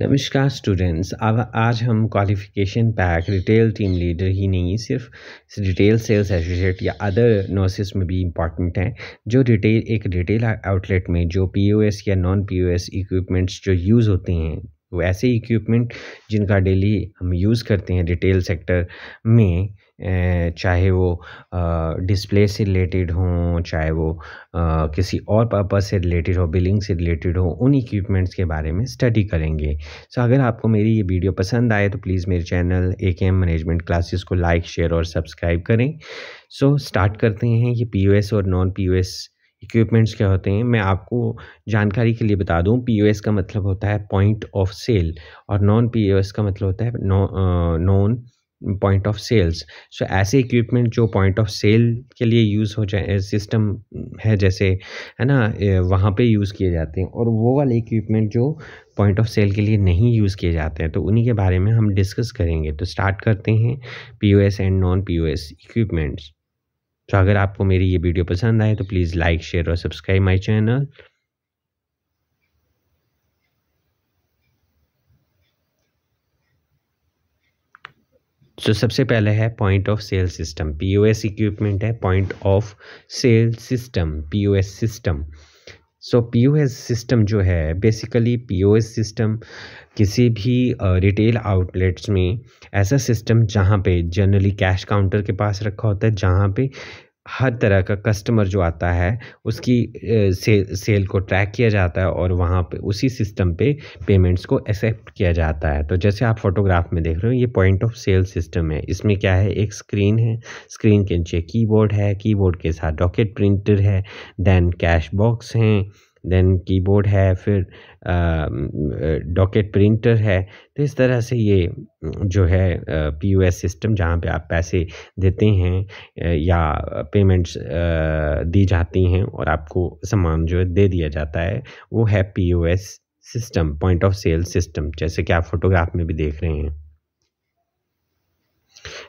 नमस्कार स्टूडेंट्स अब आज हम qualification pack retail team leader ही नहीं, सिर्फ़ रिटेल सेल्स एसोसिएट या अदर नोसिस में भी इंपॉर्टेंट हैं, जो रिटेल एक रिटेल आउटलेट में जो पीओएस या नॉन पीओएस इक्विपमेंट्स जो यूज़ होते हैं, वो ऐसे इक्विपमेंट जिनका डेली हम यूज़ करते हैं रिटेल सेक्टर में चाहे वो डिस्प्ले से रिलेटेड हों, चाहे वो किसी और पर्पज़ से रिलेटेड हो, बिलिंग से रिलेटेड हो, उन इक्विपमेंट्स के बारे में स्टडी करेंगे। सो अगर आपको मेरी ये वीडियो पसंद आए तो प्लीज़ मेरे channel A K M management classes को लाइक शेयर और सब्सक्राइब करें। सो स्टार्ट करते हैं ये पी और नॉन पी इक्विपमेंट्स क्या होते हैं। मैं आपको जानकारी के लिए बता दूँ पीओएस का मतलब होता है पॉइंट ऑफ़ सेल और नॉन पीओएस का मतलब होता है non point of sales so ऐसे इक्विपमेंट जो पॉइंट ऑफ़ सेल के लिए यूज़ हो जाए सिस्टम है जैसे, है ना वहाँ पे यूज़ किए जाते हैं। और वो वाले इक्विपमेंट जो पॉइंट ऑफ़ सेल के लिए नहीं यूज़ किए जाते हैं तो उन्हीं के बारे में हम डिस्कस करेंगे। तो स्टार्ट करते हैं POS and non P equipments तो अगर आपको मेरी ये वीडियो पसंद आए तो प्लीज़ लाइक शेयर और सब्सक्राइब माई चैनल तो सबसे पहले है point of sale system POS equipment है point of sale system POS system so POS system जो है बेसिकली पीओएस सिस्टम किसी भी रिटेल आउटलेट्स में ऐसा सिस्टम जहाँ पे जनरली कैश काउंटर के पास रखा होता है, जहाँ पे हर तरह का कस्टमर जो आता है उसकी से, सेल को ट्रैक किया जाता है और वहाँ पे उसी सिस्टम पे पेमेंट्स को एक्सेप्ट किया जाता है। तो जैसे आप फोटोग्राफ में देख रहे हो ये पॉइंट ऑफ़ सेल सिस्टम है। इसमें क्या है? एक स्क्रीन है। स्क्रीन के नीचे कीबोर्ड है। कीबोर्ड के साथ डॉकेट प्रिंटर है। देन कैश बॉक्स हैं। देन कीबोर्ड है, फिर डॉकेट प्रिंटर है। तो इस तरह से ये, जो है पीओएस सिस्टम जहाँ पे आप पैसे देते हैं या पेमेंट्स दी जाती हैं और आपको सामान जो है दे दिया जाता है, वो है POS system point of sale system जैसे कि आप फोटोग्राफ में भी देख रहे हैं।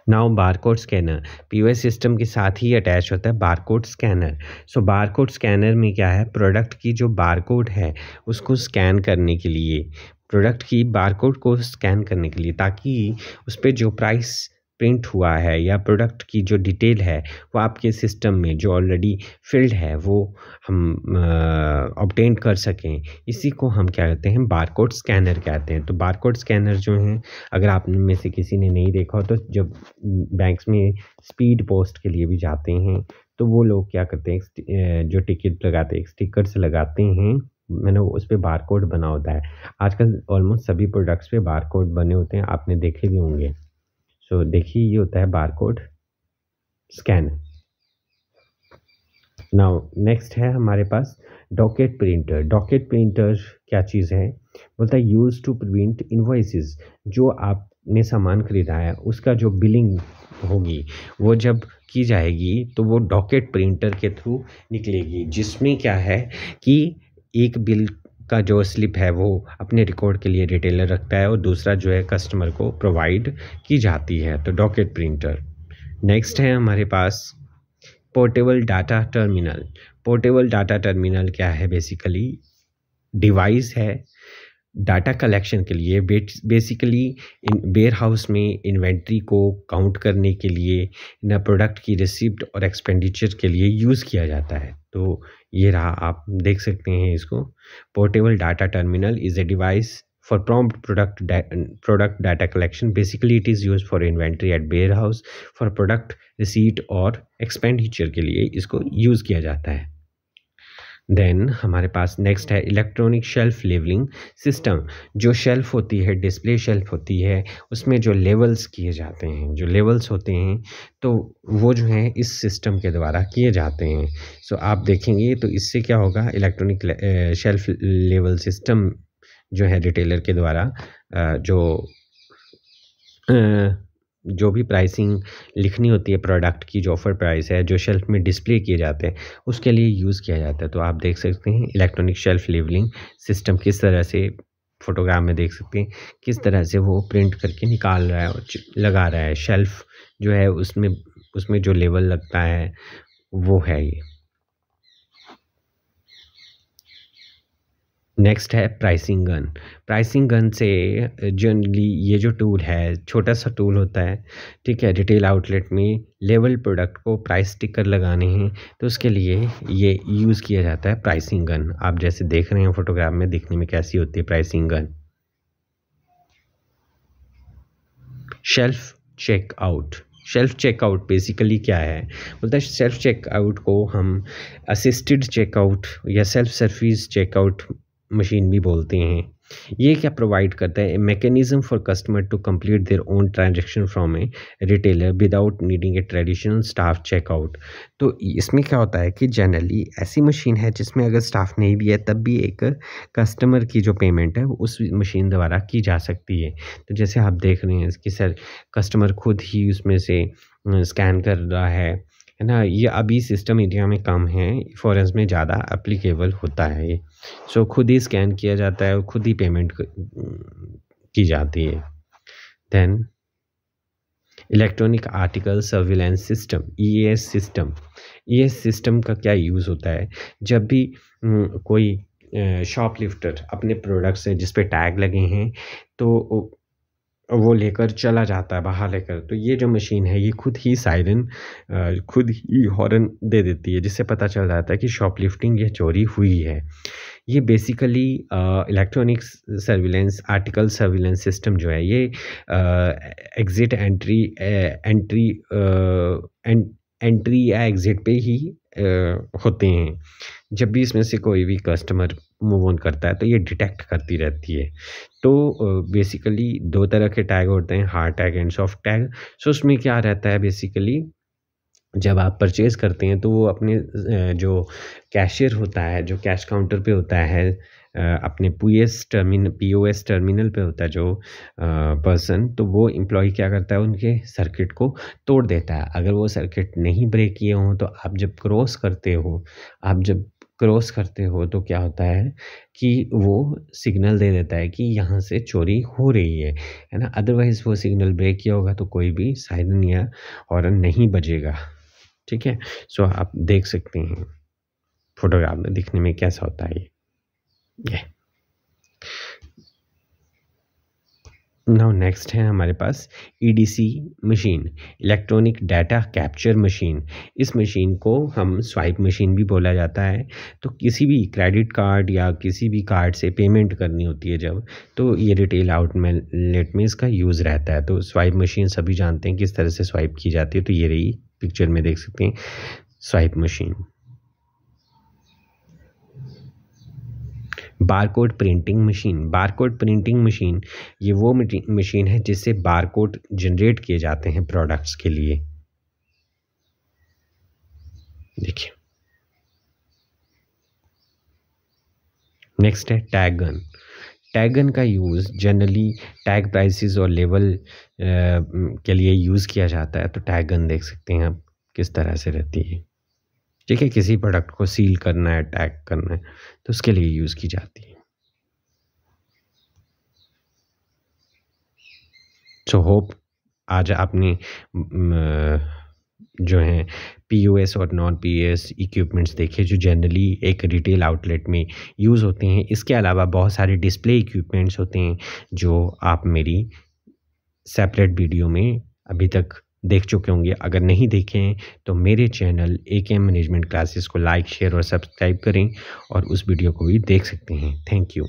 Now barcode scanner. POS system के साथ ही अटैच होता है barcode scanner. So barcode scanner में क्या है? प्रोडक्ट की जो बारकोड है, उसको स्कैन करने के लिए। प्रोडक्ट की बारकोड को स्कैन करने के लिए, ताकि उस पर जो प्राइस प्रिंट हुआ है या प्रोडक्ट की जो डिटेल है वो आपके सिस्टम में जो ऑलरेडी फिल्ड है वो हम ऑब्टेन कर सकें। इसी को हम क्या कहते हैं, बारकोड स्कैनर कहते हैं। तो बारकोड स्कैनर जो हैं, अगर आप में से किसी ने नहीं देखा हो तो जब बैंक्स में स्पीड पोस्ट के लिए भी जाते हैं तो वो लोग क्या करते हैं जो टिकट लगाते हैं, स्टिकर्स लगाते हैं, मैंने उस पर बार कोड बना होता है। आजकल ऑलमोस्ट सभी प्रोडक्ट्स पे बार कोड बने होते हैं, आपने देखे भी होंगे। सो देखिए, ये होता है बारकोड स्कैन नाउ नेक्स्ट है हमारे पास डॉकेट प्रिंटर डॉकेट प्रिंटर क्या चीज़ है? बोलता है यूज़ टू प्रिंट इन्वॉइसेस जो आपने सामान खरीदा है, उसका जो बिलिंग होगी, वो जब की जाएगी तो वो डॉकेट प्रिंटर के थ्रू निकलेगी। जिसमें क्या है कि एक बिल का जो स्लिप है वो अपने रिकॉर्ड के लिए रिटेलर रखता है और दूसरा जो है कस्टमर को प्रोवाइड की जाती है तो डॉकेट प्रिंटर नेक्स्ट है हमारे पास portable data terminal portable data terminal क्या है बेसिकली डिवाइस है डाटा कलेक्शन के लिए। बेसिकली इन वेयर हाउस में इन्वेंट्री को काउंट करने के लिए न प्रोडक्ट की रिसिप्ट और एक्सपेंडिचर के लिए यूज़ किया जाता है। तो ये रहा, आप देख सकते हैं इसको। Portable data terminal is a device for prompt product product data collection basically it is use for inventory at warehouse for product receipt और एक्सपेंडिचर के लिए इसको यूज़ किया जाता है। देन हमारे पास नेक्स्ट है इलेक्ट्रॉनिक शेल्फ लेवलिंग सिस्टम जो शेल्फ होती है डिस्प्ले शेल्फ होती है उसमें जो लेवल्स किए जाते हैं जो लेवल्स होते हैं तो वो जो हैं इस सिस्टम के द्वारा किए जाते हैं। सो so, आप देखेंगे तो इससे क्या होगा? इलेक्ट्रॉनिक शेल्फ लेवल सिस्टम जो है रिटेलर के द्वारा जो जो भी प्राइसिंग लिखनी होती है प्रोडक्ट की जो ऑफ़र प्राइस है, जो शेल्फ में डिस्प्ले किए जाते हैं, उसके लिए यूज़ किया जाता है। तो आप देख सकते हैं इलेक्ट्रॉनिक शेल्फ लेवलिंग सिस्टम किस तरह से फ़ोटोग्राम में देख सकते हैं, किस तरह से वो प्रिंट करके निकाल रहा है और लगा रहा है। शेल्फ जो है, उसमें उसमें जो लेवल लगता है, वो है ये। नेक्स्ट है प्राइसिंग गन प्राइसिंग गन से जनरली ये जो टूल है, छोटा सा टूल होता है, ठीक है रिटेल आउटलेट में लेवल प्रोडक्ट को प्राइस स्टिकर लगाने हैं तो उसके लिए ये यूज़ किया जाता है प्राइसिंग गन आप जैसे देख रहे हैं फोटोग्राफ में, दिखने में कैसी होती है pricing gun self checkout self checkout basically क्या है? बोलता है सेल्फ चेकआउट को हम असिस्टेड चेकआउट या सेल्फ सर्विस चेकआउट मशीन भी बोलते हैं। ये क्या प्रोवाइड करता है? Mechanism for customer to complete their own transaction from a retailer without needing a traditional staff checkout तो इसमें क्या होता है कि जनरली ऐसी मशीन है जिसमें अगर स्टाफ नहीं भी है, तब भी एक कस्टमर की जो पेमेंट है वो उस मशीन द्वारा की जा सकती है। तो जैसे आप देख रहे हैं कि सर कस्टमर खुद ही उसमें से स्कैन कर रहा है। है ना, ये अभी सिस्टम इंडिया में कम है फॉरेंस में ज़्यादा अप्लीकेबल होता है ये। सो खुद ही स्कैन किया जाता है और खुद ही पेमेंट की जाती है। Then electronic article surveillance system E S system E S system का क्या यूज़ होता है? जब भी कोई शॉप लिफ्टर अपने प्रोडक्ट्स हैं, जिस पे टैग लगे हैं तो वो लेकर चला जाता है बाहर लेकर। तो ये जो मशीन है, ये खुद ही सायरन खुद ही हॉर्न दे देती है, जिससे पता चल जाता है कि शॉपलिफ्टिंग ये चोरी हुई है। ये basically electronic surveillance article surveillance system जो है, ये एग्ज़िट एंट्री एंट्री एंट्री या एग्ज़िट पे ही होते हैं। जब भी इसमें से कोई भी कस्टमर मूव ऑन करता है तो ये डिटेक्ट करती रहती है। तो बेसिकली दो तरह के टैग होते हैं hard tag and soft tag so उसमें क्या रहता है बेसिकली जब आप परचेज़ करते हैं तो वो अपने जो कैशियर होता है, जो कैश काउंटर पे होता है अपने P S terminal P O S terminal पे होता है जो पर्सन तो वो एम्प्लॉय क्या करता है, उनके सर्किट को तोड़ देता है। अगर वो सर्किट नहीं ब्रेक किए हों तो आप जब क्रॉस करते हो, आप जब क्रॉस करते हो तो क्या होता है कि वो सिग्नल दे देता है कि यहाँ से चोरी हो रही है है ना? अदरवाइज़ वो सिग्नल ब्रेक किया होगा तो कोई भी साइरन या हॉर्न नहीं बजेगा, ठीक है? सो आप देख सकते हैं, फोटोग्राफ में दिखने में कैसा होता है ये। नाउ नेक्स्ट है हमारे पास EDC machine electronic data capture machine इस मशीन को हम स्वाइप मशीन भी बोला जाता है। तो किसी भी क्रेडिट कार्ड या किसी भी कार्ड से पेमेंट करनी होती है जब तो ये रिटेल आउटलेट में इसका यूज़ रहता है। तो स्वाइप मशीन सभी जानते हैं किस तरह से स्वाइप की जाती है। तो ये रही पिक्चर में देख सकते हैं। Swipe machine barcode printing machine, barcode printing machine, ये वो मशीन है जिससे बारकोड जनरेट किए जाते हैं प्रोडक्ट्स के लिए। देखिए। नेक्स्ट है टैग गन। का यूज़ जनरली टैग प्राइसेस और लेवल के लिए यूज़ किया जाता है। तो टैग गन देख सकते हैं आप, किस तरह से रहती है। ठीक है किसी प्रोडक्ट को सील करना है टैग करना है तो उसके लिए यूज़ की जाती है। सो होप आज आपने जो हैं पीओएस और नॉन पीओएस इक्विपमेंट्स देखे, जो जनरली एक रिटेल आउटलेट में यूज़ होते हैं। इसके अलावा बहुत सारे डिस्प्ले इक्विपमेंट्स होते हैं, जो आप मेरी सेपरेट वीडियो में अभी तक देख चुके होंगे। अगर नहीं देखें तो मेरे channel A K M management classes को लाइक शेयर और सब्सक्राइब करें और उस वीडियो को भी देख सकते हैं। Thank you